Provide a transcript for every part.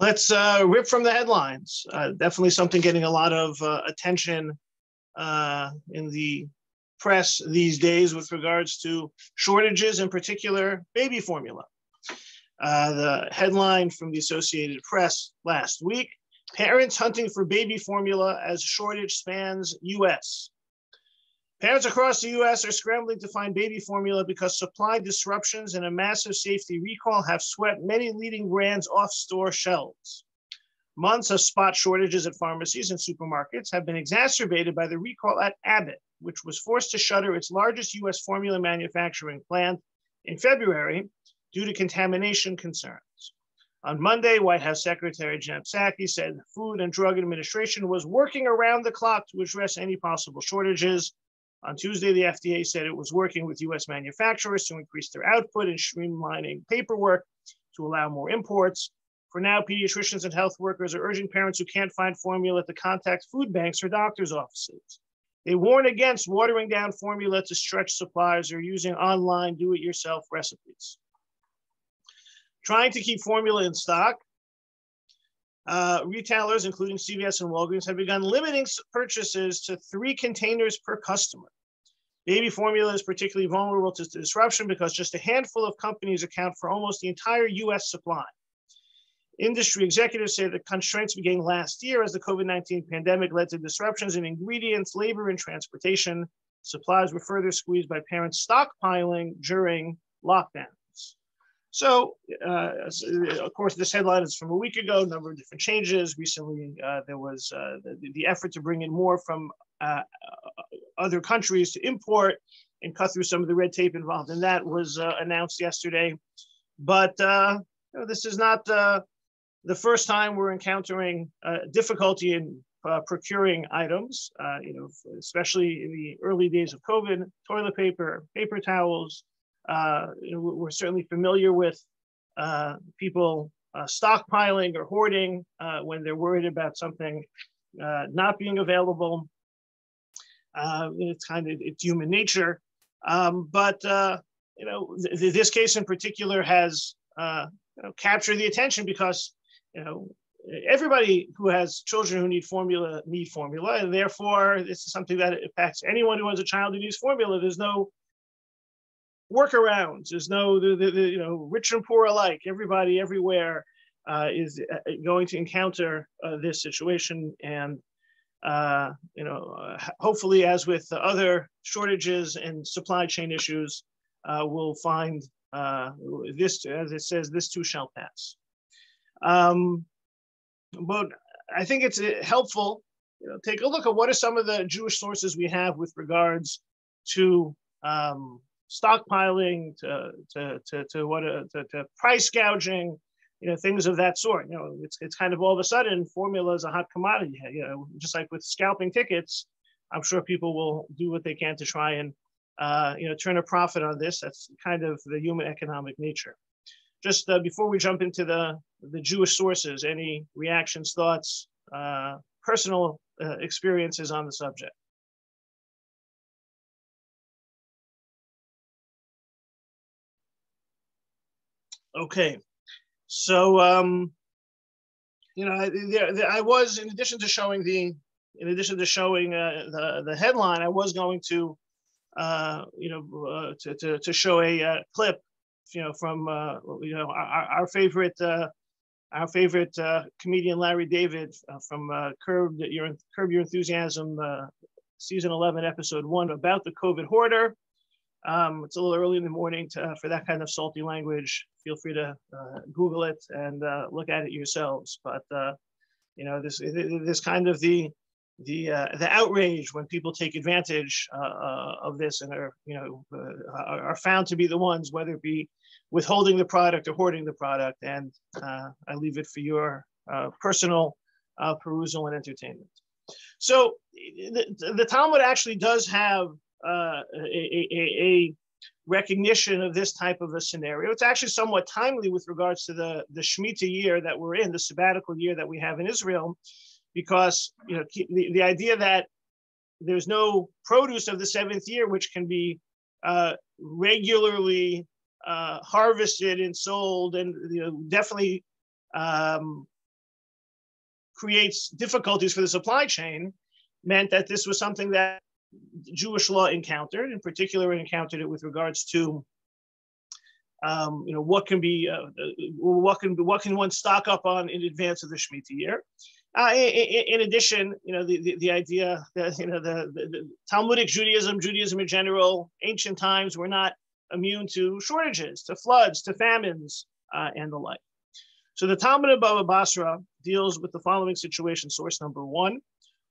Let's uh, rip from the headlines. Uh, definitely something getting a lot of uh, attention uh, in the press these days with regards to shortages, in particular, baby formula. Uh, the headline from the Associated Press last week Parents hunting for baby formula as shortage spans US. Parents across the US are scrambling to find baby formula because supply disruptions and a massive safety recall have swept many leading brands off store shelves. Months of spot shortages at pharmacies and supermarkets have been exacerbated by the recall at Abbott, which was forced to shutter its largest US formula manufacturing plant in February due to contamination concerns. On Monday, White House Secretary Jen Psaki said the Food and Drug Administration was working around the clock to address any possible shortages. On Tuesday, the FDA said it was working with US manufacturers to increase their output and streamlining paperwork to allow more imports. For now, pediatricians and health workers are urging parents who can't find formula to contact food banks or doctors' offices. They warn against watering down formula to stretch supplies or using online do it yourself recipes trying to keep formula in stock. Uh, retailers, including CVS and Walgreens, have begun limiting purchases to three containers per customer. Baby formula is particularly vulnerable to disruption because just a handful of companies account for almost the entire US supply. Industry executives say the constraints began last year as the COVID 19 pandemic led to disruptions in ingredients, labor, and transportation. Supplies were further squeezed by parents stockpiling during lockdown. So, uh, of course, this headline is from a week ago, a number of different changes. Recently, uh, there was uh, the, the, effort to bring in more from uh, other countries to import and cut through some of the red tape involved in that was uh, announced yesterday. But uh, you know, this is not the first time we're encountering difficulty in procuring items, you know, especially in the early days of COVID, toilet paper, paper towels, uh, we're certainly familiar with uh, people uh, stockpiling or hoarding uh, when they're worried about something uh, not being available. Uh, it's kind of it's human nature, um, but you know th- this case in particular has you know, captured the attention because you know everybody who has children who need formula need formula, and therefore this is something that impacts anyone who has a child who needs formula. There's no workarounds. There's no, the, the, the, you know, rich and poor alike. Everybody everywhere uh, is uh, going to encounter uh, this situation, and uh, you know, uh, hopefully, as with other shortages and supply chain issues, uh, we'll find this, as it says, this too shall pass. Um, but I think it's helpful. You know, take a look at what are some of the Jewish sources we have with regards to um, stockpiling to to to, to what a, to, to price gouging you know things of that sort. You know it's, it's kind of all of a sudden formula is a hot commodity. You know just like with scalping tickets i'm sure people will do what they can to try and uh, you know turn a profit on this. That's kind of the human economic nature. Just uh, before we jump into the the jewish sources any reactions thoughts uh, personal uh, experiences on the subject Okay, so um, you know, I was in addition to showing the, in addition to showing uh, the the headline, I was going to, uh, you know, uh, to, to to show a uh, clip, you know, from uh, you know our, our favorite. Uh, our favorite uh, comedian Larry David uh, from uh, Curb Your Curb Your Enthusiasm, uh, season 11, episode one, about the COVID hoarder. Um, it's a little early in the morning to, uh, for that kind of salty language. Feel free to uh, Google it and uh, look at it yourselves. But you know, this this kind of the the uh, the outrage when people take advantage uh, of this and are you know are found to be the ones, whether it be withholding the product or hoarding the product. And I leave it for your personal perusal and entertainment. So the, the Talmud actually does have uh, a, a, recognition of this type of a scenario. It's actually somewhat timely with regards to the, the Shemitah year that we're in, the sabbatical year that we have in Israel, because you know the, the idea that there's no produce of the seventh year which can be uh, regularly uh, harvested and sold, and you know definitely um, creates difficulties for the supply chain meant that this was something that Jewish law encountered. In particular, it encountered it with regards to um, you know what can be uh, uh what can what can one stock up on in advance of the Shemitah year. Uh, in, in, addition, you know the, the, the, idea that you know the, the, the, Talmudic Judaism, Judaism in general, ancient times were not immune to shortages, to floods, to famines, uh, and the like. So the Talmud of Baba Basra deals with the following situation. Source number one,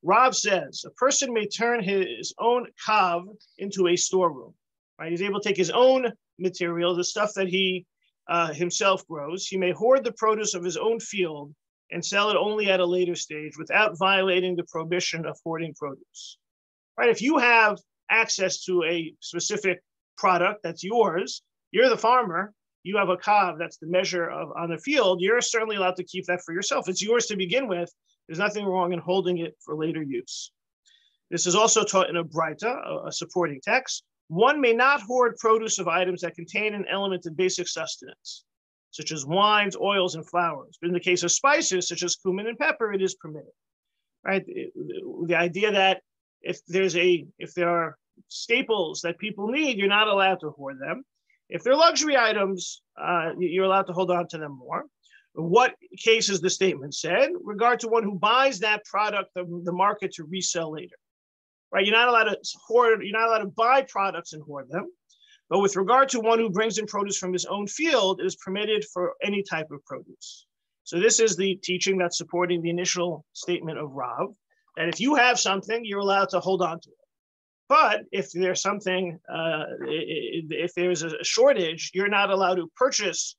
Rav says a person may turn his own kav into a storeroom. Right, he's able to take his own material, the stuff that he uh, himself grows. He may hoard the produce of his own field and sell it only at a later stage without violating the prohibition of hoarding produce. Right? If you have access to a specific product that's yours, you're the farmer, you have a kav that's the measure of on the field, you're certainly allowed to keep that for yourself. It's yours to begin with. There's nothing wrong in holding it for later use. This is also taught in a Braita, a supporting text. One may not hoard produce of items that contain an element of basic sustenance such as wines, oils, and flours. But in the case of spices, such as cumin and pepper, it is permitted. Right? The idea that if there's a if there are staples that people need, you're not allowed to hoard them. If they're luxury items, uh, you're allowed to hold on to them more. What cases the statement said? Regard to one who buys that product the market to resell later. Right? You're not allowed to hoard. You're not allowed to buy products and hoard them. But with regard to one who brings in produce from his own field, it is permitted for any type of produce. So this is the teaching that's supporting the initial statement of Rav, that if you have something, you're allowed to hold on to it. But if there's something, uh, if there's a shortage, you're not allowed to purchase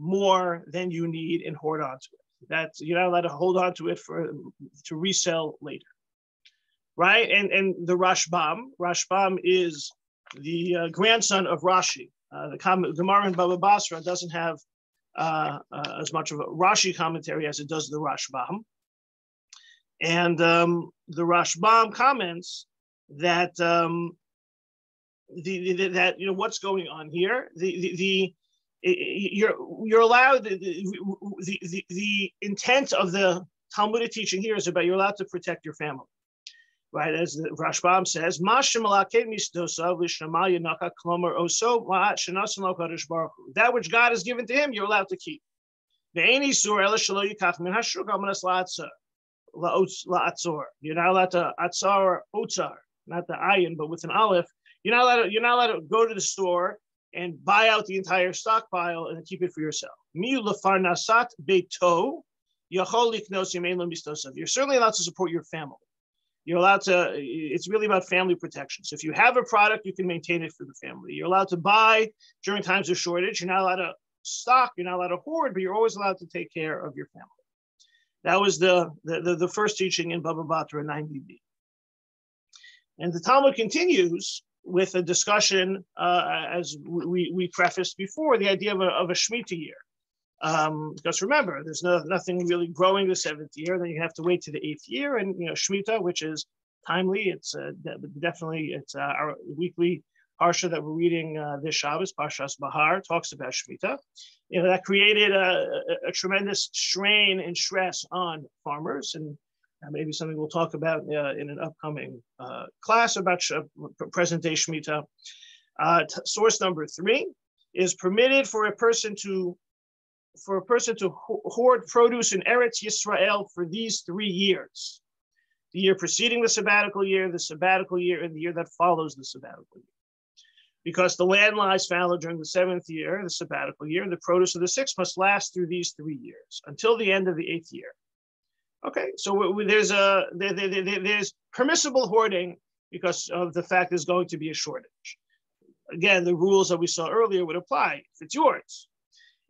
more than you need and hoard onto it. That you're not allowed to hold on to it for to resell later, right? And and the Rashbam, Rashbam is the uh, grandson of Rashi. Uh, the Gemara in Baba Basra doesn't have uh, uh, as much of a Rashi commentary as it does the Rashbam. And um, the Rashbam comments that um, the, the, that you know what's going on here. The the, the you're you're allowed the, the, the, the intent of the Talmudic teaching here is about you're allowed to protect your family right? As the Rashbam says, that which God has given to him, you're allowed to keep. You're not allowed to atzar otzar, not the ayin, but with an aleph. You're not allowed to, you're not allowed to go to the store and buy out the entire stockpile and keep it for yourself. You're certainly allowed to support your family. You're allowed to it's really about family protection. So if you have a product you can maintain it for the family. You're allowed to buy during times of shortage. You're not allowed to stock you're not allowed to hoard but you're always allowed to take care of your family. That was the the, the, the first teaching in baba batra 90b and the talmud continues with a discussion uh, as we, we prefaced before the idea of a, of a shemitah year um, because remember, there's no, nothing really growing the seventh year. Then you have to wait to the eighth year, and you know Shemitah, which is timely. It's uh, definitely it's uh, our weekly parsha that we're reading uh, this Shabbos, Parshas Bahar, talks about Shemitah. You know that created a, a, a tremendous strain and stress on farmers, and maybe something we'll talk about uh, in an upcoming uh, class about sh- present day Shemitah. T- source number three is permitted for a person to for a person to hoard produce in Eretz Yisrael for these three years the year preceding the sabbatical year, the sabbatical year, and the year that follows the sabbatical year. Because the land lies fallow during the seventh year, the sabbatical year, and the produce of the sixth must last through these three years until the end of the eighth year. Okay, so there's a there, there, there, there's permissible hoarding because of the fact there's going to be a shortage. Again, the rules that we saw earlier would apply if it's yours.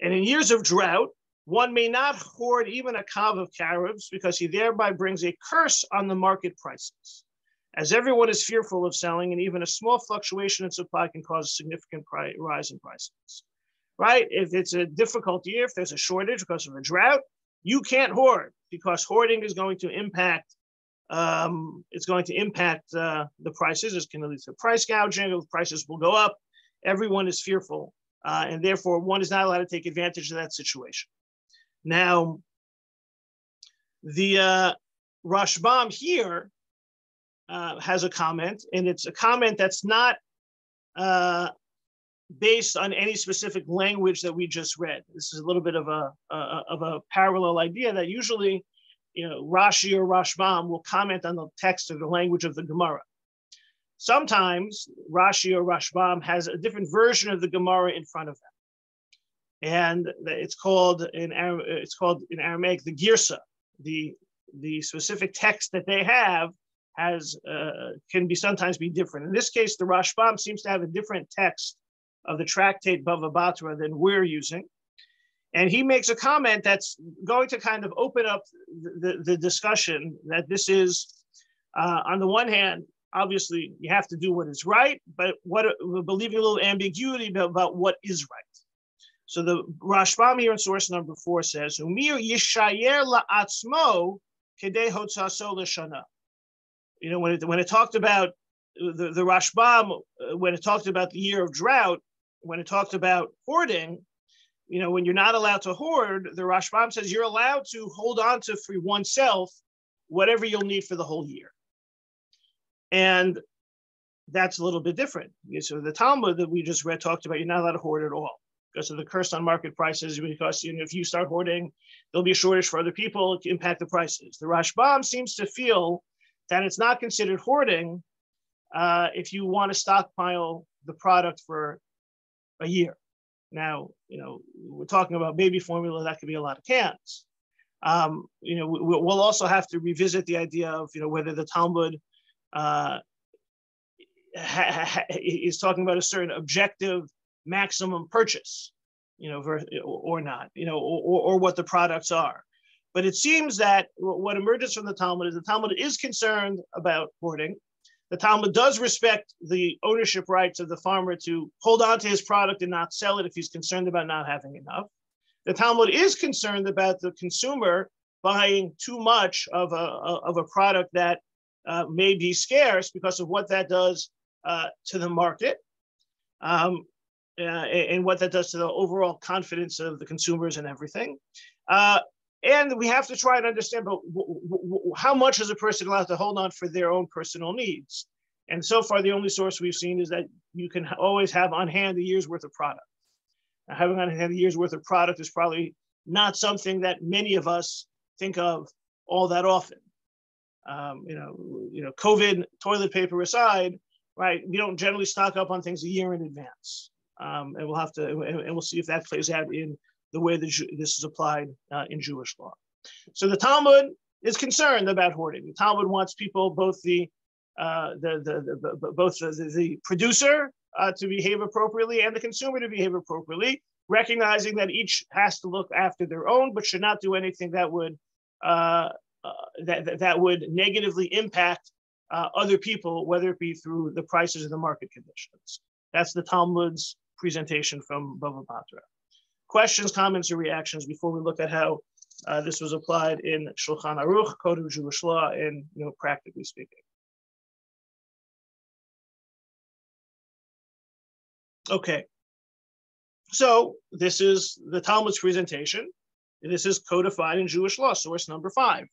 And in years of drought, one may not hoard even a kav of carobs because he thereby brings a curse on the market prices. As everyone is fearful of selling, and even a small fluctuation in supply can cause a significant price, rise in prices. Right? If it's a difficult year, if there's a shortage because of a drought, you can't hoard because hoarding is going to impact. Um, it's going to impact uh, the prices. It's going to lead to price gouging. Prices will go up. Everyone is fearful uh, and therefore one is not allowed to take advantage of that situation. Now, The uh, Rashbam here uh, has a comment, and it's a comment that's not uh, based on any specific language that we just read. This is a little bit of a, of a parallel idea that usually, you know, Rashi or Rashbam will comment on the text or the language of the Gemara. Sometimes Rashi or Rashbam has a different version of the Gemara in front of them, and it's called in it's called in Aramaic the girsa, the the specific text that they have has uh, can be sometimes be different. In this case, the Rashbam seems to have a different text of the tractate Bava Batra than we're using. And he makes a comment that's going to kind of open up the, the, the discussion that this is, uh, on the one hand, obviously you have to do what is right, but what believing a little ambiguity about, about what is right. So the Rashbam here in source number four says, Umir yishayer la'atzmo kedei hotzaso l'shana you know, when it when it talked about the, the Rashbam, uh, when it talked about the year of drought, when it talked about hoarding, you know, when you're not allowed to hoard, the Rashbam says you're allowed to hold on to for oneself whatever you'll need for the whole year. And that's a little bit different. So the Talmud that we just read talked about you're not allowed to hoard at all because of the curse on market prices. Because you know, if you start hoarding, there'll be a shortage for other people, it impact the prices. The Rashbam seems to feel that it's not considered hoarding uh, if you want to stockpile the product for a year. Now, you know, we're talking about baby formula, that could be a lot of cans. Um, you know, we, will also have to revisit the idea of, you know, whether the Talmud uh, ha, ha, is talking about a certain objective maximum purchase, you know, or not, you know, or, or what the products are. But it seems that what emerges from the Talmud is the Talmud is concerned about hoarding. The Talmud does respect the ownership rights of the farmer to hold on to his product and not sell it if he's concerned about not having enough. The Talmud is concerned about the consumer buying too much of a, of a product that uh, may be scarce because of what that does uh, to the market um, uh, and what that does to the overall confidence of the consumers and everything. And we have to try and understand but how much is a person allowed to hold on for their own personal needs? And so far the only source we've seen is that you can always have on hand a year's worth of product. Now, having on hand a year's worth of product is probably not something that many of us think of all that often. Um, you know you know covid toilet paper aside right we don't generally stock up on things a year in advance. Um, and we'll have to and we'll see if that plays out in the way that this is applied uh, in Jewish law. So the Talmud is concerned about hoarding. The Talmud wants people, both the uh, the, the, the, both the, the producer uh, to behave appropriately and the consumer to behave appropriately, recognizing that each has to look after their own, but should not do anything that would uh, uh that, that would negatively impact uh, other people, whether it be through the prices or the market conditions. That's the Talmud's presentation from Bava Batra questions, comments, or reactions before we look at how uh, this was applied in Shulchan Aruch, Code of Jewish Law, and you know, practically speaking. Okay, so this is the Talmud's presentation. This is codified in Jewish law, source number five.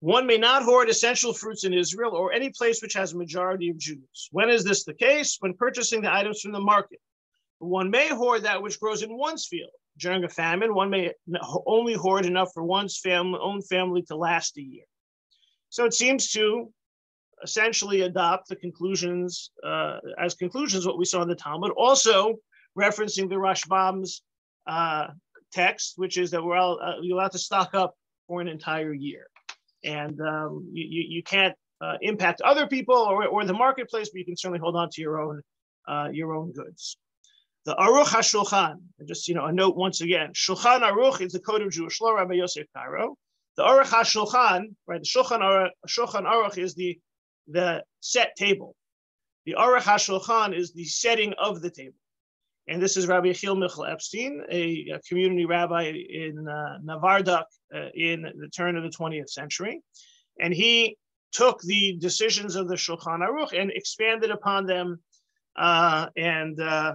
One may not hoard essential fruits in Israel or any place which has a majority of Jews. When is this the case? When purchasing the items from the market. One may hoard that which grows in one's field. During a famine, one may only hoard enough for one's family, own family to last a year. So it seems to essentially adopt the conclusions uh, as conclusions what we saw in the Talmud, also referencing the Rashbam's uh, text, which is that we're all, uh, you're allowed to stock up for an entire year, and um, you, you can't uh, impact other people or, or the marketplace, but you can certainly hold on to your own uh, your own goods. The Aruch HaShulchan, just you know a note once again, Shulchan Aruch is the code of Jewish law, Rabbi Yosef Karo. The Aruch HaShulchan, right? The Shulchan Aruch, Shulchan Aruch is the the set table. The Aruch HaShulchan is the setting of the table. And this is Rabbi Yechiel Michal Epstein, a, a community rabbi in uh, Navardak uh, in the turn of the 20th century. And he took the decisions of the Shulchan Aruch and expanded upon them uh, and uh,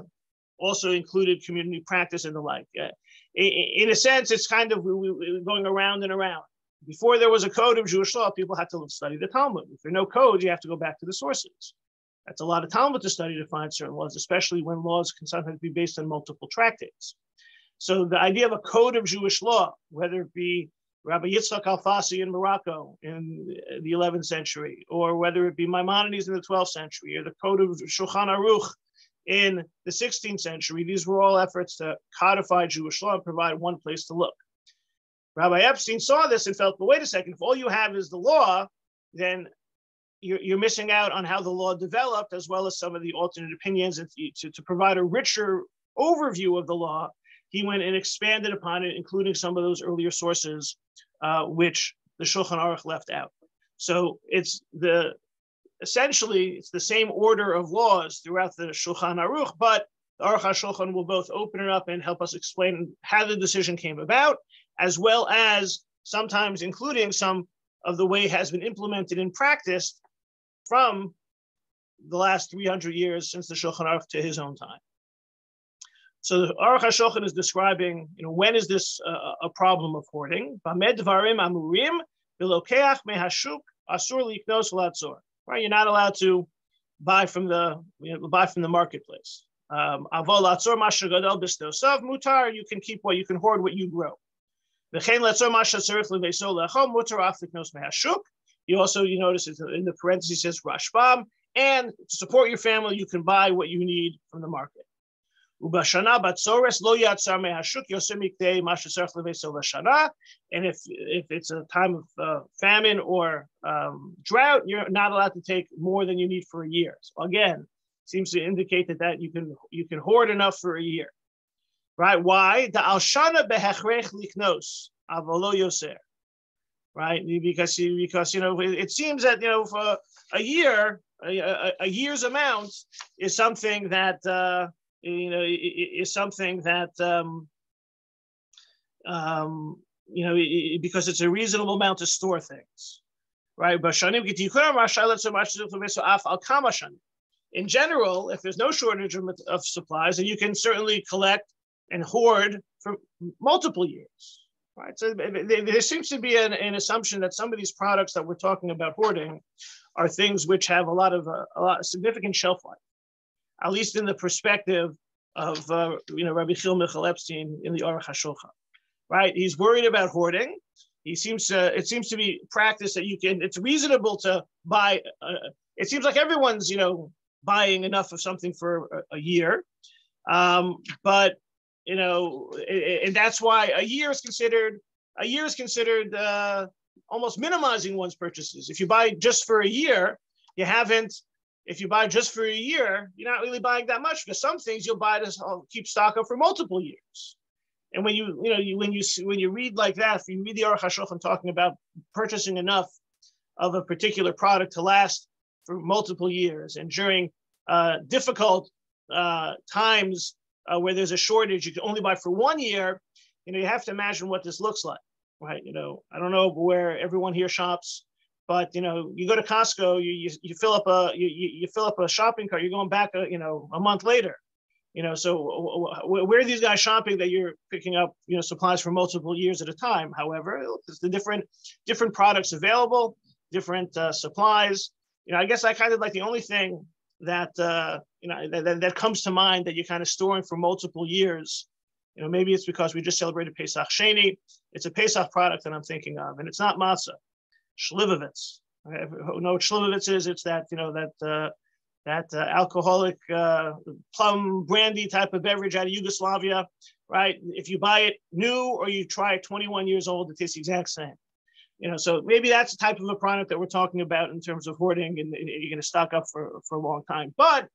also included community practice and the like. Uh, in a sense, it's kind of going around and around. before there was a code of Jewish law, people had to study the Talmud. If there are no codes, you have to go back to the sources. That's a lot of Talmud to study to find certain laws, especially when laws can sometimes be based on multiple tractates. So the idea of a code of Jewish law, whether it be Rabbi Yitzchak Alfasi in Morocco in the 11th century, or whether it be Maimonides in the 12th century, or the code of Shulchan Aruch in the 16th century, these were all efforts to codify Jewish law and provide one place to look. Rabbi Epstein saw this and felt, but wait a second, if all you have is the law, then you're, you're missing out on how the law developed, as well as some of the alternate opinions. And to, to provide a richer overview of the law, he went and expanded upon it, including some of those earlier sources, uh, which the Shulchan Aruch left out. So it's the essentially it's the same order of laws throughout the Shulchan Aruch, but the Aruch HaShulchan will both open it up and help us explain how the decision came about, as well as sometimes including some of the way it has been implemented in practice from the last 300 years since the Shulchan Aruch to his own time. So the Aruch HaShulchan is describing, you know, when is this uh, a problem of hoarding? Bamed dvarim amurim mehashuk asur liknos latzor. Right, you're not allowed to buy from the you know, buy from the marketplace. Um, mutar. You can keep what you can hoard what you grow. You also, you notice in the parentheses says Rashbam, and to support your family, you can buy what you need from the market. And if, if it's a time of uh, famine or um, drought, you're not allowed to take more than you need for a year. So again, seems to indicate that, that you can you can hoard enough for a year. Right? Why? The alshana behechrech liknos avolo yoser right? Because because you know it, seems that you know for a year, a, a year's amount is something that uh, you know is something that um, um, you know because it's a reasonable amount to store things, right? In general, if there's no shortage of, of supplies, then you can certainly collect and hoard for multiple years right? So there seems to be an, an, assumption that some of these products that we're talking about hoarding are things which have a lot of uh, a lot of significant shelf life, at least in the perspective of uh, you know Rabbi Chil Michal Epstein in the Aruch HaShulchan, right? He's worried about hoarding. He seems to it seems to be practice that you can. It's reasonable to buy. Uh, it seems like everyone's you know buying enough of something for a, a year, um, but you know, and that's why a year is considered a year is considered uh, almost minimizing one's purchases. If you buy just for a year, you haven't. If you buy just for a year, you're not really buying that much because some things you'll buy to keep stock up for multiple years. And when you you know you, when you when you read like that, if you read the Aruch HaShulchan talking about purchasing enough of a particular product to last for multiple years and during uh, difficult uh, times uh, where there's a shortage, you can only buy for one year. You know, you have to imagine what this looks like, right? You know, I don't know where everyone here shops, but you know, you go to Costco, you you, you fill up a you, you fill up a shopping cart, you're going back, a, you know, a month later. You know, so where are these guys shopping that you're picking up, you know, supplies for multiple years at a time? However, it's the different different products available, different uh, supplies. You know, I guess I kind of like the only thing that uh, you know that, that comes to mind that you're kind of storing for multiple years. You know, maybe it's because we just celebrated Pesach Sheni. It's a Pesach product that I'm thinking of, and it's not matzah, shlivovitz. Know what shlivovitz is? It's that you know that uh, that uh, alcoholic uh, plum brandy type of beverage out of Yugoslavia, right? If you buy it new or you try it 21 years old, it tastes the exact same. You know, so maybe that's the type of a product that we're talking about in terms of hoarding, and, and you're going to stock up for, for a long time. But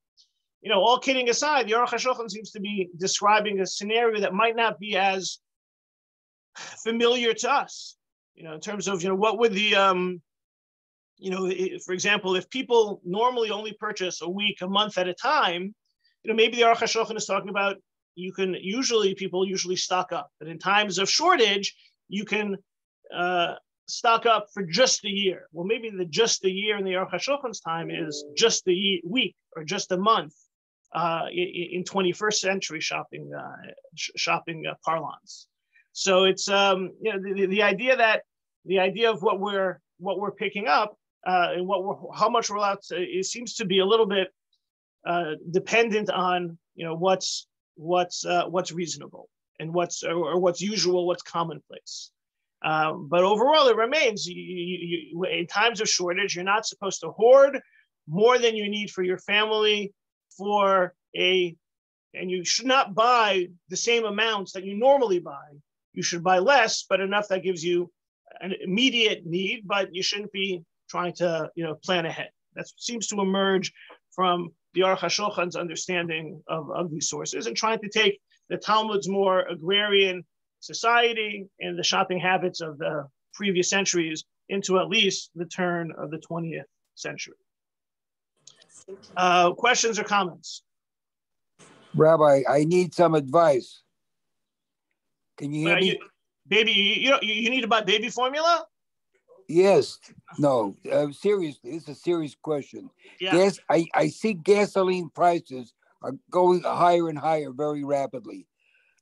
you know, all kidding aside, the Aruch HaShulchan seems to be describing a scenario that might not be as familiar to us. You know, in terms of you know what would the um, you know, for example, if people normally only purchase a week, a month at a time, you know, maybe the Aruch HaShulchan is talking about you can usually people usually stock up, but in times of shortage, you can uh, stock up for just a year. Well, maybe the just a year in the Aruch HaShulchan's time is just a week or just a month uh, in, 21st century shopping uh, sh- shopping uh, parlance. So it's um, you know the, the idea that the idea of what we're what we're picking up uh, and what we're, how much we're allowed to, it seems to be a little bit uh, dependent on you know what's what's uh, what's reasonable and what's or, or what's usual, what's commonplace. Um, but overall, it remains you, you, you, in times of shortage, you're not supposed to hoard more than you need for your family for a, and you should not buy the same amounts that you normally buy. You should buy less, but enough that gives you an immediate need, but you shouldn't be trying to, you know, plan ahead. That seems to emerge from the Aruch HaShulchan's understanding of, of these sources and trying to take the Talmud's more agrarian society and the shopping habits of the previous centuries into at least the turn of the 20th century. Uh, questions or comments? Rabbi, I need some advice. Can you hear me? You, baby, you, you, you need to buy baby formula? Yes. No, uh, seriously, it's a serious question. Yeah. Gas, I, I see gasoline prices are going higher and higher very rapidly.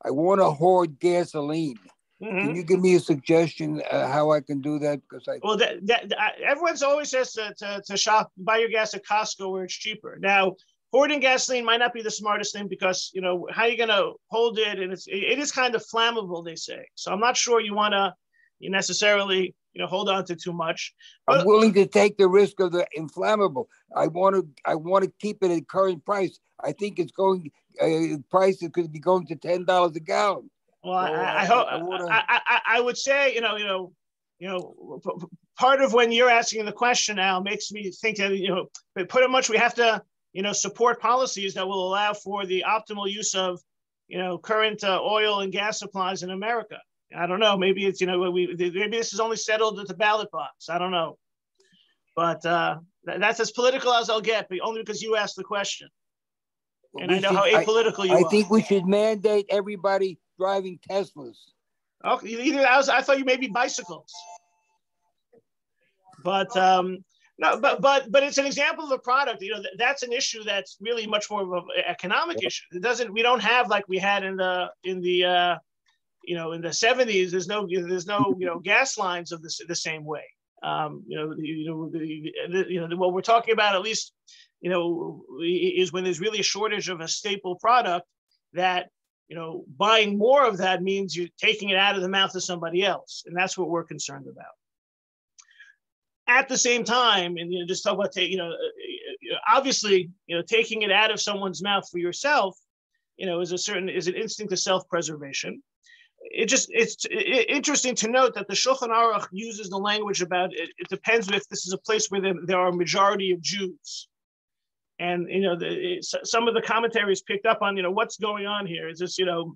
I want to hoard gasoline. Mm-hmm. Can you give me a suggestion uh, how I can do that? Because I well, that, that, everyone's always says to, to, to shop, buy your gas at Costco where it's cheaper. Now, hoarding gasoline might not be the smartest thing because you know how are you going to hold it, and it's it is kind of flammable. They say so. I'm not sure you want to you necessarily you know hold on to too much. But, I'm willing to take the risk of the inflammable. I want to I want to keep it at current price. I think it's going uh, price it could be going to ten dollars a gallon. Well, so, I, I, hope I, wanna... I, I, I would say you know you know you know part of when you're asking the question now makes me think that you know put pretty much we have to you know support policies that will allow for the optimal use of you know current uh, oil and gas supplies in America. I don't know. Maybe it's you know we maybe this is only settled at the ballot box. I don't know, but uh, that's as political as I'll get, but only because you asked the question. Well, and I know should, how apolitical I, you I are. I think we should mandate everybody driving Teslas. Okay, either I, was, I thought you maybe bicycles, but um, no, but but but it's an example of a product. You know, that's an issue that's really much more of an economic issue. It doesn't. We don't have like we had in the in the uh, you know, in the 70s, there's no there's no you know gas lines of the, the same way. Um, you know, you know, the, the, you know, what we're talking about at least, you know, is when there's really a shortage of a staple product that you know buying more of that means you're taking it out of the mouth of somebody else, and that's what we're concerned about. At the same time, and you know, just talk about you know, uh, uh, obviously, you know, taking it out of someone's mouth for yourself, you know, is a certain is an instinct of self-preservation it just it's interesting to note that the Shulchan Aruch uses the language about it. It depends if this is a place where there, there are a majority of Jews, and you know the, some of the commentaries picked up on you know what's going on here. Is this you know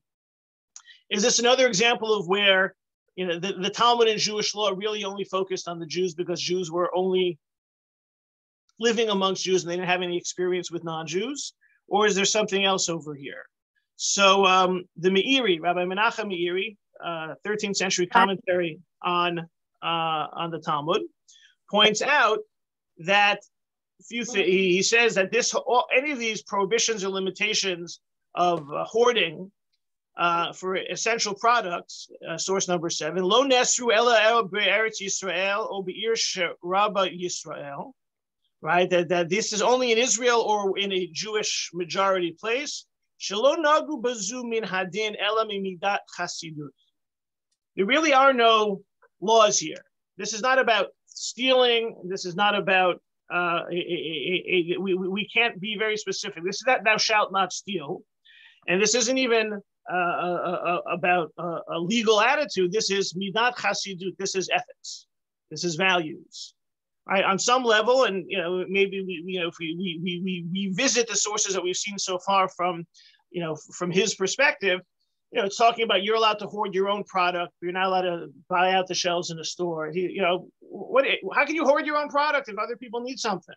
is this another example of where you know the, the Talmud and Jewish law really only focused on the Jews because Jews were only living amongst Jews and they didn't have any experience with non-Jews, or is there something else over here? So um, the Meiri, Rabbi Menachem Meiri, uh, 13th century commentary on uh, on the Talmud, points out that few th- he says that this all, any of these prohibitions or limitations of uh, hoarding uh, for essential products, uh, source number seven, lo nesru ela el be'eretz Yisrael o be'ir rabba Yisrael, right? That, that this is only in Israel or in a Jewish majority place. There really are no laws here. This is not about stealing. This is not about, uh, a, a, a, we, we can't be very specific. This is that thou shalt not steal. And this isn't even Uh, uh, uh, about a legal attitude. This is midat chasidut. This is ethics. This is values right? On some level, and you know, maybe we, you know, if we we we we revisit the sources that we've seen so far from, you know, from his perspective, you know, it's talking about you're allowed to hoard your own product. You're not allowed to buy out the shelves in the store. He, you know, what? How can you hoard your own product if other people need something?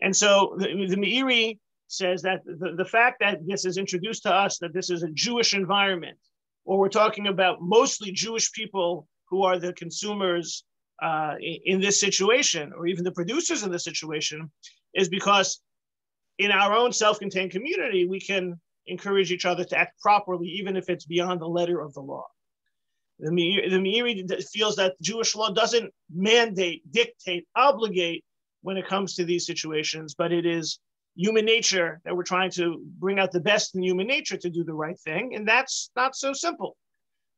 And so the, the Meiri says that the, the fact that this is introduced to us that this is a Jewish environment, or we're talking about mostly Jewish people who are the consumers uh, in this situation, or even the producers in this situation, is because in our own self-contained community, we can encourage each other to act properly, even if it's beyond the letter of the law. The Meiri feels that Jewish law doesn't mandate, dictate, obligate when it comes to these situations, but it is human nature that we're trying to bring out the best in human nature to do the right thing, and that's not so simple.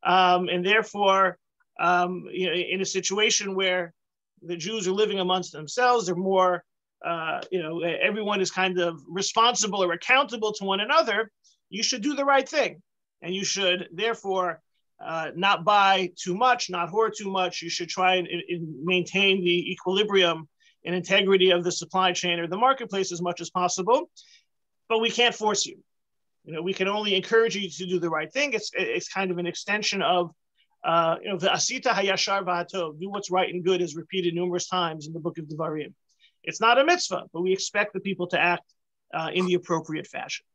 Um, and therefore, um, you know, in a situation where the Jews are living amongst themselves, they're more, uh, you know, everyone is kind of responsible or accountable to one another. You should do the right thing, and you should therefore uh, not buy too much, not hoard too much. You should try and, and maintain the equilibrium and integrity of the supply chain or the marketplace as much as possible. But we can't force you. You know, we can only encourage you to do the right thing. It's it's kind of an extension of uh, you know the asita hayashar v'hatov, do what's right and good, is repeated numerous times in the book of Devarim. It's not a mitzvah, but we expect the people to act uh, in the appropriate fashion.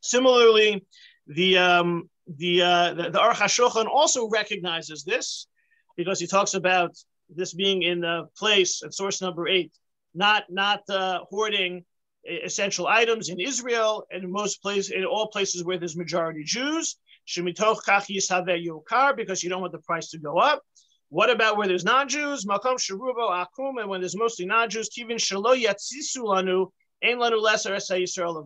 Similarly, the um, the, uh, the, the Aruch also recognizes this because he talks about this being in the place at source number eight, not not uh, hoarding essential items in Israel and most places, in all places where there's majority Jews. Because you don't want the price to go up. What about where there's non-Jews? Makom sherubo akum, and when there's mostly non-Jews, kivin shelo yatzisu lanu, lesser Yisrael.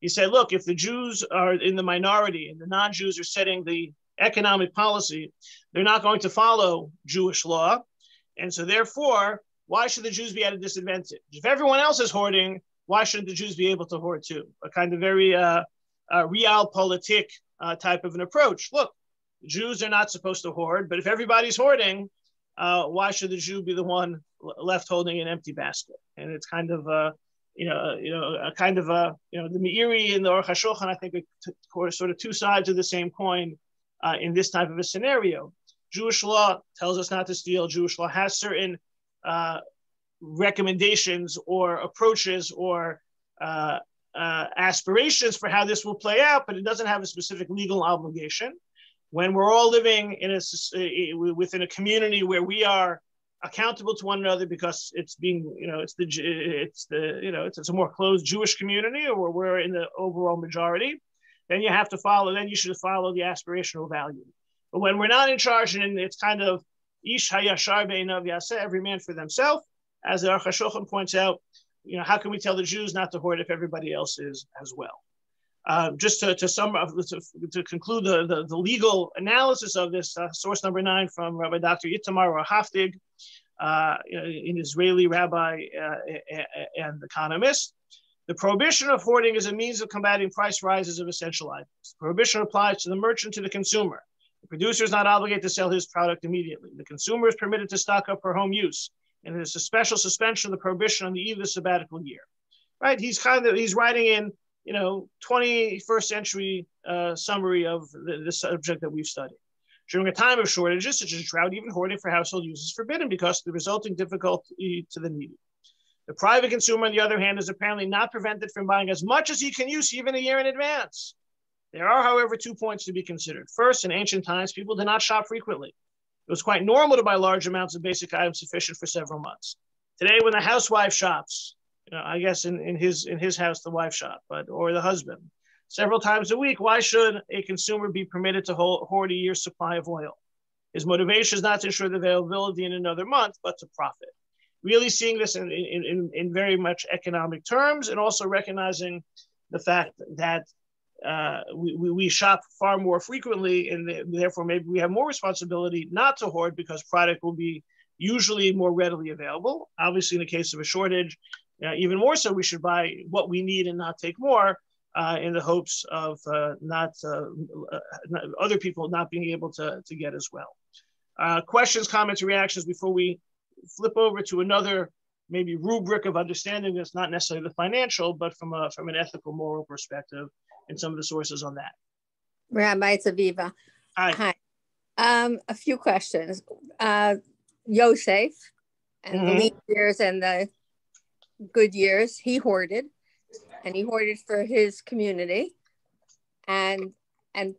He said, look, if the Jews are in the minority and the non Jews are setting the economic policy, they're not going to follow Jewish law. And so, therefore, why should the Jews be at a disadvantage? If everyone else is hoarding, why shouldn't the Jews be able to hoard too? A kind of very uh, uh, realpolitik uh, type of an approach. Look, Jews are not supposed to hoard, but if everybody's hoarding, uh, why should the Jew be the one left holding an empty basket? And it's kind of uh, you know, you know, a kind of a, you know, the Meiri and the Aruch HaShulchan, I think, are sort of two sides of the same coin uh, in this type of a scenario. Jewish law tells us not to steal. Jewish law has certain uh, recommendations or approaches or uh, uh aspirations for how this will play out, but it doesn't have a specific legal obligation. When we're all living in a within a community where we are accountable to one another because it's being, you know, it's the, it's the, you know, it's, it's a more closed Jewish community or we're in the overall majority, then you have to follow, then you should follow the aspirational value. But when we're not in charge and it's kind of ish hayashar be'inav yaseh, every man for themselves, as the Aruch HaShulchan points out, you know, how can we tell the Jews not to hoard if everybody else is as well? Uh, just to, to sum up, to, to conclude the, the, the, legal analysis of this, uh, source number nine from Rabbi Dr. Itamar Warhaftig, uh, an Israeli rabbi uh, and economist. The prohibition of hoarding is a means of combating price rises of essential items. The prohibition applies to the merchant to the consumer. The producer is not obligated to sell his product immediately. The consumer is permitted to stock up for home use, and there's a special suspension of the prohibition on the eve of the sabbatical year. Right? He's kind of he's writing in you know, 21st century uh, summary of the, the, subject that we've studied. During a time of shortages, such as drought, even hoarding for household use is forbidden because of the resulting difficulty to the needy. The private consumer, on the other hand, is apparently not prevented from buying as much as he can use even a year in advance. There are, however, two points to be considered. First, in ancient times, people did not shop frequently. It was quite normal to buy large amounts of basic items sufficient for several months. Today, when the housewife shops, you know, I guess in, in his in his house the wife shop, but or the husband several times a week. Why should a consumer be permitted to hold, hoard a year's supply of oil? His motivation is not to ensure the availability in another month, but to profit. Really seeing this in, in, in, in very much economic terms and also recognizing the fact that uh, we, we, shop far more frequently and therefore maybe we have more responsibility not to hoard because product will be usually more readily available. Obviously, in the case of a shortage, uh, even more so, we should buy what we need and not take more uh, in the hopes of uh, not, uh, uh, not, other people not being able to, to get as well. Uh, questions, comments, reactions before we flip over to another maybe rubric of understanding that's not necessarily the financial, but from a from an ethical, moral perspective, and some of the sources on that. Rabbi Taviva. Hi. Hi. Um, a few questions. Uh, Yosef and mm-hmm. the leap years and the good years, he hoarded, and he hoarded for his community, and and.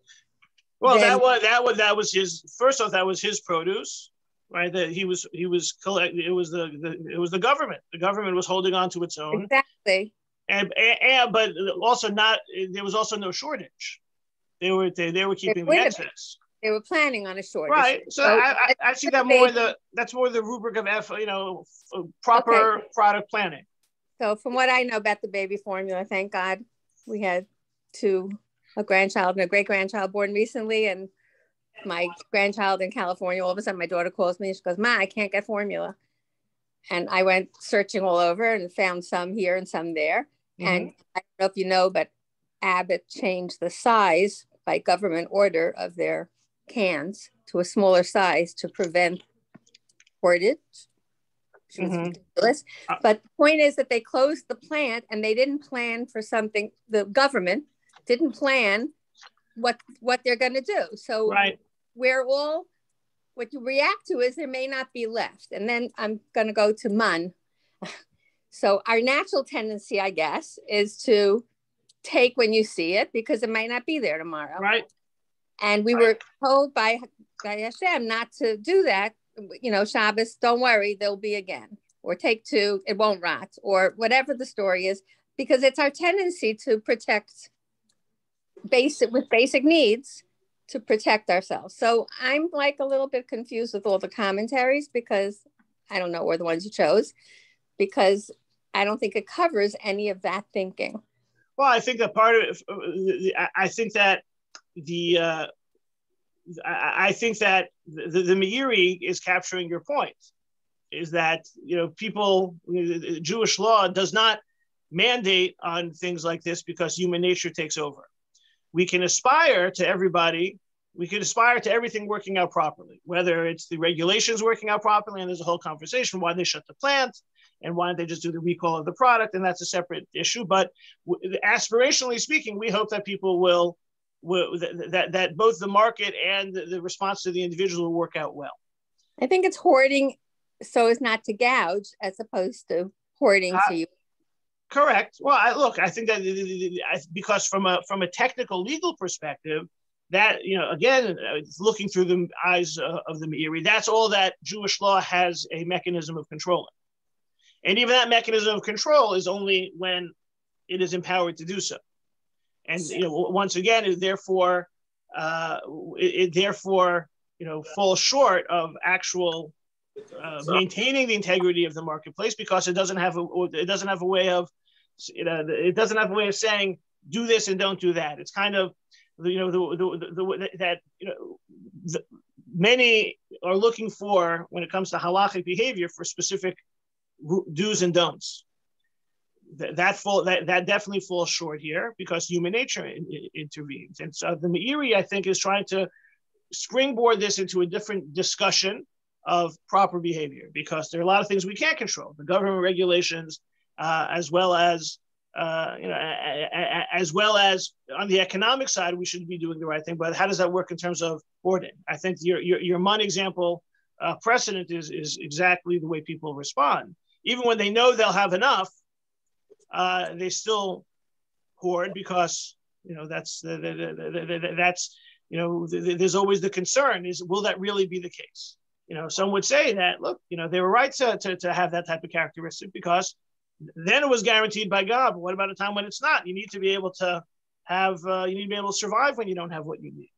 Well, then, that was that was that was his first off. That was his produce, right? That he was he was collect. It was the, the it was the government. The government was holding on to its own exactly. And, and but also not there was also no shortage. They were they, they were keeping the excess. they were planning on a shortage. Right. So, so I, I, I, see that more the that's more the rubric of F, you know, proper okay. product planning. So from what I know about the baby formula, thank God we had two a grandchild and a great grandchild born recently, and my grandchild in California. All of a sudden, my daughter calls me and she goes, "Ma, I can't get formula." And I went searching all over and found some here and some there. Mm-hmm. And I don't know if you know, but Abbott changed the size by government order of their cans to a smaller size to prevent hoardage. Mm-hmm. ridiculous. Uh, but the point is that they closed the plant and they didn't plan for something. The government didn't plan what what they're going to do. So right. we're all what you react to is there may not be left. And then I'm going to go to Mun. So our natural tendency, I guess, is to take when you see it because it might not be there tomorrow. Right. And we right. were told by, by Hashem not to do that. You know, Shabbos, don't worry, there'll be again. Or take two, it won't rot, or whatever the story is, because it's our tendency to protect basic with basic needs to protect ourselves. So I'm like a little bit confused with all the commentaries because I don't know where the ones you chose, because I don't think it covers any of that thinking. Well, I think that part of it, I think that the, uh, I think that the, the Meiri is capturing your point, is that, you know, people, Jewish law does not mandate on things like this because human nature takes over. We can aspire to everybody we can aspire to everything working out properly, whether it's the regulations working out properly, and there's a whole conversation why they shut the plant, and why don't they just do the recall of the product? And that's a separate issue. But aspirationally speaking, we hope that people will, will that, that both the market and the, response to the individual will work out well. I think it's hoarding so as not to gouge as opposed to hoarding uh, you. Correct. Well, I, look, I think that because from a from a technical legal perspective, that you know again looking through the eyes of the Meiri, that's all that Jewish law has a mechanism of controlling. And even that mechanism of control is only when it is empowered to do so. And you know, once again, it therefore uh, it, it, therefore you know falls short of actual uh, maintaining the integrity of the marketplace because it doesn't have a it doesn't have a way of you know it doesn't have a way of saying do this and don't do that. It's kind of you know the, the, the, the that you know the, many are looking for when it comes to halachic behavior for specific do's and don'ts. That fall, that that definitely falls short here because human nature in, in, intervenes, and so the Meiri I think is trying to springboard this into a different discussion of proper behavior because there are a lot of things we can't control, the government regulations, uh, as well as uh, you know, as well as on the economic side, we should be doing the right thing. But how does that work in terms of hoarding? I think your your, your Mun example uh, precedent is is exactly the way people respond even when they know they'll have enough, uh, they still hoard because you know that's the, the, the, that's you know there's always the concern is will that really be the case? You know, some would say that look, you know, they were right to, to, to have that type of characteristic because then it was guaranteed by God. But what about a time when it's not? You need to be able to have uh, you need to be able to survive when you don't have what you need.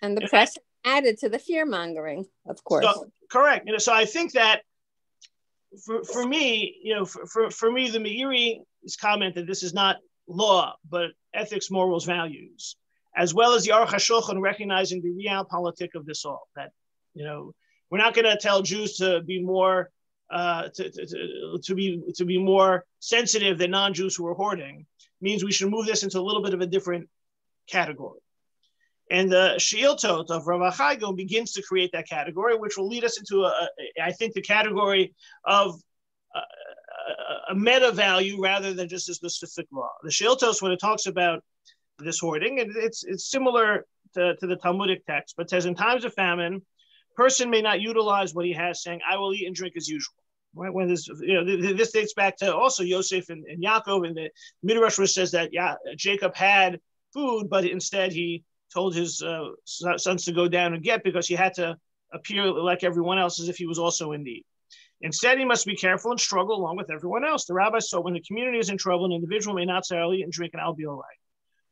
And the press added to the fear mongering, of course. So, correct. You know, so I think that for, for me, you know, for, for, for me, the Meiri's comment that this is not law, but ethics, morals, values, as well as the Aruch HaShulchan recognizing the realpolitik of this all. That, you know, we're not going to tell Jews to be more, uh, to, to, to, be, to be more sensitive than non-Jews who are hoarding, means we should move this into a little bit of a different category. And the Sheiltot of Rav Achai begins to create that category, which will lead us into, a, a, I think, the category of uh, a, a, meta value rather than just a specific law. The Sheiltos, when it talks about this hoarding, and it's, it's similar to, to the Talmudic text, but says in times of famine, person may not utilize what he has, saying, I will eat and drink as usual. Right? When this, you know, this dates back to also Yosef and, and Yaakov, and the Midrash says that yeah, Jacob had food, but instead he told his uh, sons to go down and get because he had to appear like everyone else as if he was also in need. Instead, he must be careful and struggle along with everyone else. The rabbi said, when the community is in trouble, an individual may not eat and drink and I'll be all right.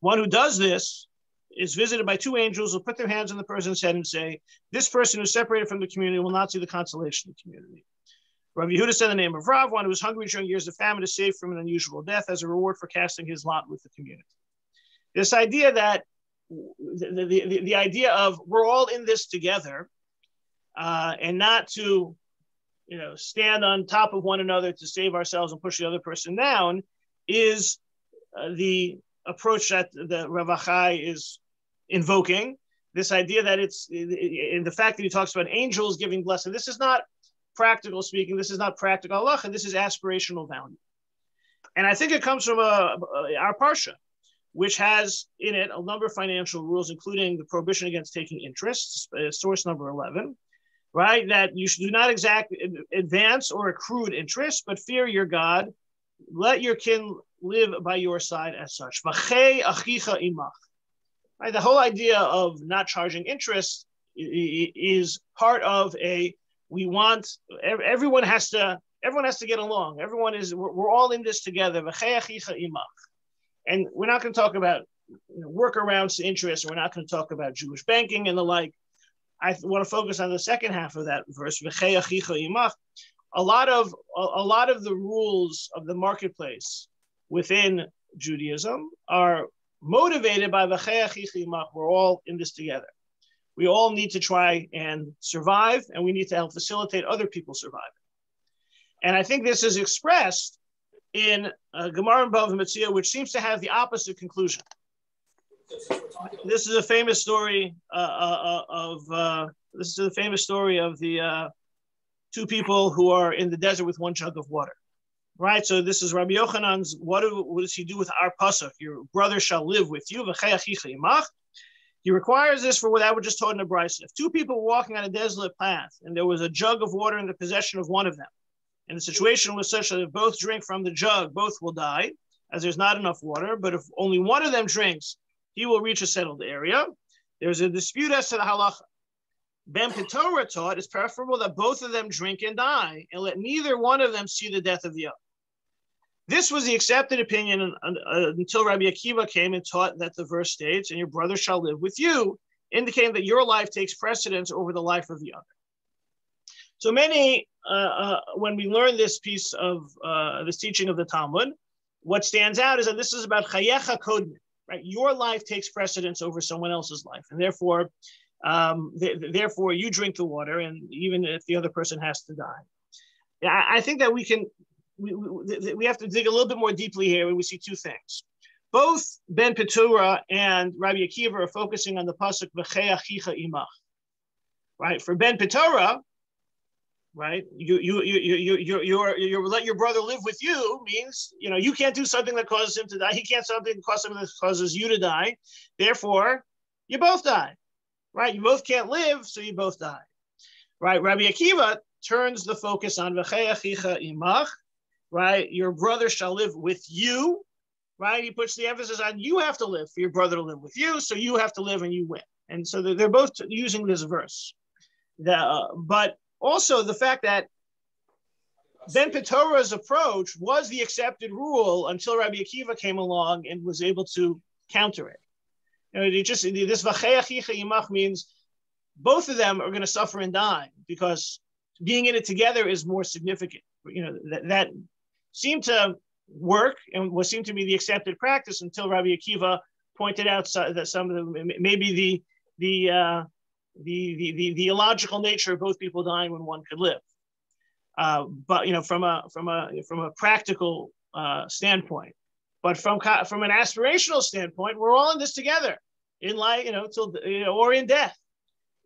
One who does this is visited by two angels who put their hands on the person's head and say, This person who's separated from the community will not see the consolation of the community. Rabbi Yehuda said the name of Rav, one who was hungry during years of famine, is saved from an unusual death as a reward for casting his lot with the community. This idea that the, the, the, idea of we're all in this together uh, and not to you know stand on top of one another to save ourselves and push the other person down is uh, the approach that the Rav Achai is invoking. This idea that it's in the fact that he talks about angels giving blessing. This is not practical speaking. This is not practical this is aspirational value. And I think it comes from uh, our parsha, which has in it a number of financial rules, including the prohibition against taking interest, uh, source number 11, right? That you should do not exact advance or accrued interest, but fear your God. Let your kin live by your side as such. Right? The whole idea of not charging interest is part of a we want everyone has to everyone has to get along. Everyone is we're, we're all in this together. And we're not going to talk about you know, workarounds to interest. We're not going to talk about Jewish banking and the like. I want to focus on the second half of that verse. A lot of a, a lot of the rules of the marketplace within Judaism are motivated by the We're all in this together. We all need to try and survive, and we need to help facilitate other people surviving. And I think this is expressed in uh, Gemara and Bava Metzia, which seems to have the opposite conclusion. This is a famous story uh, uh, of uh, this is a famous story of the uh, two people who are in the desert with one jug of water. Right, so this is Rabbi Yochanan's. What, do, what does he do with our pasuk? Your brother shall live with you. He requires this for what I would just taught in the Braisa. If two people were walking on a desolate path and there was a jug of water in the possession of one of them, and the situation was such that if both drink from the jug, both will die, as there's not enough water. But if only one of them drinks, he will reach a settled area. There's a dispute as to the halacha. Ben Petura taught it's preferable that both of them drink and die, and let neither one of them see the death of the other. This was the accepted opinion uh, until Rabbi Akiva came and taught that the verse states, "And your brother shall live with you," indicating that your life takes precedence over the life of the other. So many, uh, uh, when we learn this piece of uh, this teaching of the Talmud, what stands out is that this is about chayecha kodmim, right? Your life takes precedence over someone else's life, and therefore, um, th- therefore, you drink the water, and even if the other person has to die. I, I think that we can we, we, we have to dig a little bit more deeply here, and we see two things. Both Ben Petura and Rabbi Akiva are focusing on the pasuk v'cheachicha imach. Right for Ben Petura, right? You you you you you you you let your brother live with you means you know you can't do something that causes him to die. He can't something cause something that causes you to die. Therefore, you both die, right? You both can't live, so you both die, right? Rabbi Akiva turns the focus on v'cheyachicha imach, right? Your brother shall live with you, right? He puts the emphasis on you have to live for your brother to live with you, so you have to live and you win. And so they're, they're both using this verse. The, uh, but also, the fact that Ben Petura's approach was the accepted rule until Rabbi Akiva came along and was able to counter it. You know, just this yimach means both of them are going to suffer and die because being in it together is more significant. You know that, that seemed to work and was seemed to be the accepted practice until Rabbi Akiva pointed out that some of the maybe the the uh, the, the, the, the illogical nature of both people dying when one could live. Uh, but you know, from a from a from a practical uh, standpoint, but from from an aspirational standpoint, we're all in this together, in life, you know, till you know, or in death.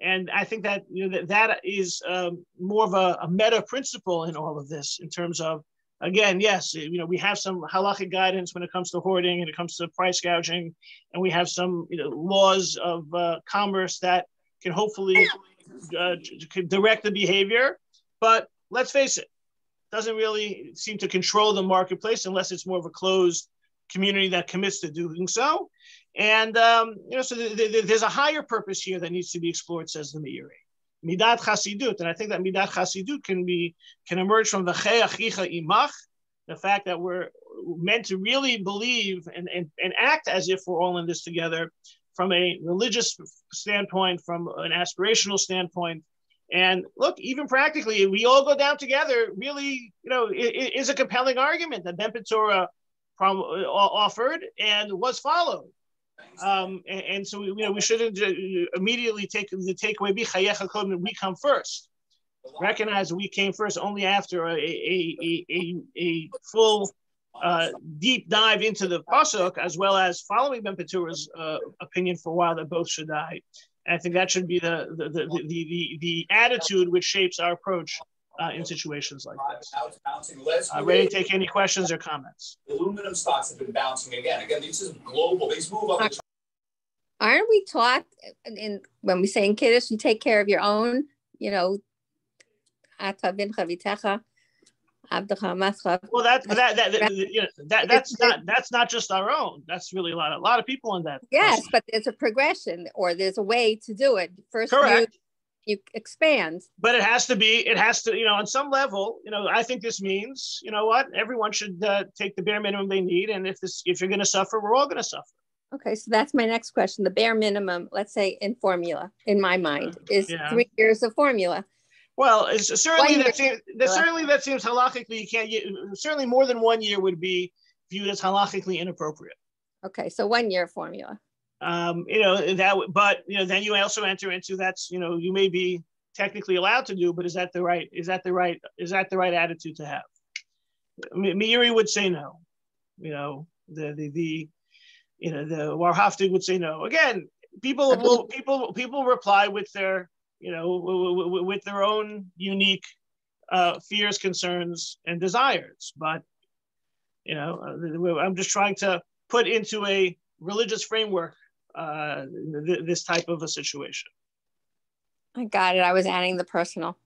And I think that you know that, that is um, more of a, a meta principle in all of this, in terms of again, yes, you know, we have some halachic guidance when it comes to hoarding and it comes to price gouging, and we have some you know, laws of uh, commerce that can hopefully uh, direct the behavior. But let's face it, doesn't really seem to control the marketplace unless it's more of a closed community that commits to doing so. And um, you know, so th- th- there's a higher purpose here that needs to be explored, says the Meiri. Midat Chasidut, and I think that Midat Chasidut can be can emerge from the Cheachicha Imach, the fact that we're meant to really believe and, and, and act as if we're all in this together from a religious standpoint, from an aspirational standpoint. And look, even practically, we all go down together. Really, you know, is a compelling argument that Ben prom- offered and was followed. Um, and, and, so you know, we shouldn't uh, immediately take the takeaway. be We come first. Recognize we came first only after a a, a, a, a full uh, deep dive into the pasuk, as well as following Ben Petura's uh, opinion for a while that both should die. And I think that should be the the, the, the, the, the attitude which shapes our approach uh, in situations like this. Uh, ready to take any questions or comments? Aluminum stocks have been bouncing again. Again, this is global. These move up. Aren't we taught in when we say in Kiddush, you take care of your own, you know, well, that that that, that, you know, that that's not that's not just our own. That's really a lot a lot of people in that. Yes, person. but there's a progression or there's a way to do it. First, correct. You, you expand. But it has to be. It has to. You know, on some level. You know, I think this means. You know what? Everyone should uh, take the bare minimum they need, and if this if you're going to suffer, we're all going to suffer. Okay, so that's my next question. The bare minimum, let's say in formula, in my mind, is yeah. three years of formula. Well, it's certainly that seems that certainly that seems halachically you can't get certainly more than one year would be viewed as halachically inappropriate. Okay, so one year formula. Um, you know that, but you know then you also enter into that's you know you may be technically allowed to do, but is that the right is that the right is that the right attitude to have? Meiri would say no. You know the the the you know the Warhaftig would say no. Again, people will people people reply with their you know, w- w- with their own unique uh, fears, concerns, and desires. But, you know, uh, I'm just trying to put into a religious framework uh, th- this type of a situation. I got it. I was adding the personal.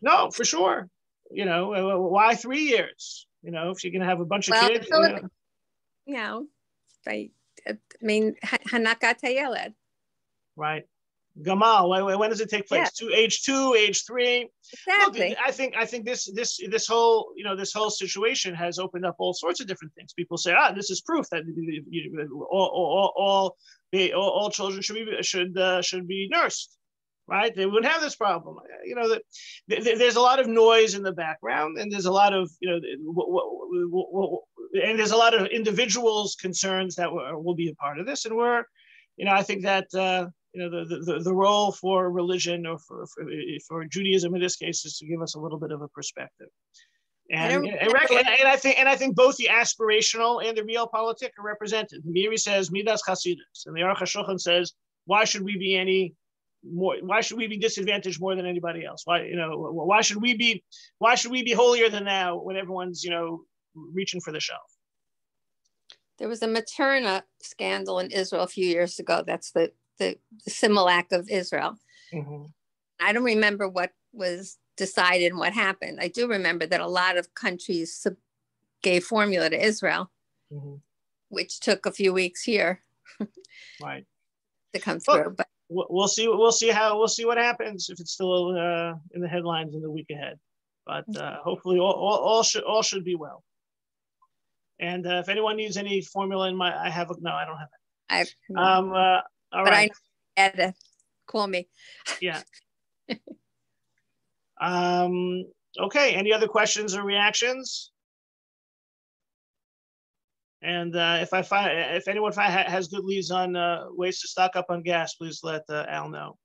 No, for sure. You know, why three years? You know, if you're going to have a bunch of well, kids. So, you know, you know I, I mean, Hanaka Tayeled. Right. Gamal. When, when does it take place? Yeah. To age two, age three. Exactly. Look, I think I think this this this whole you know this whole situation has opened up all sorts of different things. People say, ah, this is proof that all all all, all, all children should be should uh, should be nursed, right? They wouldn't have this problem. You know that there's a lot of noise in the background, and there's a lot of you know, and there's a lot of individuals' concerns that will, will be a part of this, and we're, you know, I think that. Uh, you know, the, the, the role for religion or for, for, for Judaism in this case is to give us a little bit of a perspective. And, and, and, and, I think and I think both the aspirational and the realpolitik are represented. Meiri says Midas Chasidus, and the Aruch HaShulchan says, why should we be any more? Why should we be disadvantaged more than anybody else? Why you know why should we be why should we be holier than now when everyone's you know reaching for the shelf? There was a Materna scandal in Israel a few years ago. That's the the, the Similac of Israel. Mm-hmm. I don't remember what was decided and what happened. I do remember that a lot of countries sub- gave formula to Israel, mm-hmm. which took a few weeks here. right. To come through, but we'll see. We'll see how. We'll see what happens if it's still uh, in the headlines in the week ahead. But uh, hopefully, all, all, all, should all should be well. And uh, if anyone needs any formula in my, I have a, no, I don't have it. I um, uh, all but right. I to call me. Yeah. um, okay. Any other questions or reactions? And uh, if I find, if anyone has good leads on uh, ways to stock up on gas, please let uh, Al know.